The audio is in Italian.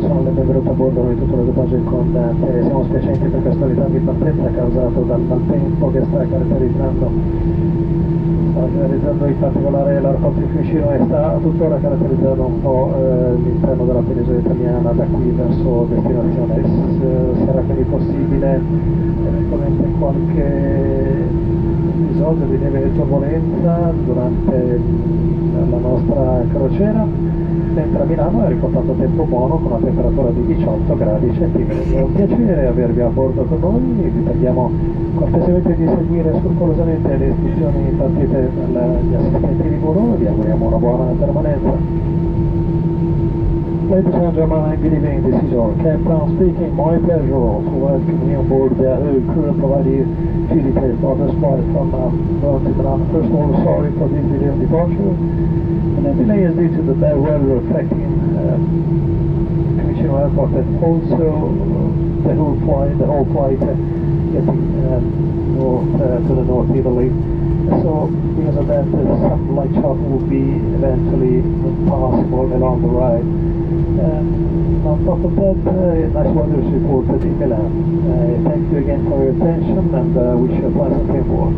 sono le benvenute a bordo di tutto l'equipaggio Conda e siamo spiacenti per questo ritardo di partenza causato dal maltempo che sta caratterizzando, caratterizzando in particolare l'arco di Fiumicino e sta tuttora caratterizzando un po' eh, l'interno della penisola italiana da qui verso destinazione. S sarà quindi possibile eventualmente qualche episodio di neve e turbolenza durante la nostra crociera mentre a Milano è riportato tempo buono con una temperatura di 18 gradi centigradi. È un piacere avervi a bordo con noi, vi preghiamo cortesemente di seguire scrupolosamente le istruzioni partite dagli assistenti di volo vi auguriamo una buona permanenza. Ladies and gentlemen, good evening. This is your captain speaking. My pleasure to welcome you on board the you few details this flight from to Milan. First of all, sorry for this video departure. And the delay is due to the bad weather affecting um, Fiumicino Airport and also the whole flight, the whole flight uh, getting um, north uh, to the North Italy. So because of that, uh, some light shuttle will be eventually possible along the ride non-profitable National News Report at Ikeland. thank you again for your attention and uh, wish you a pleasant day forward.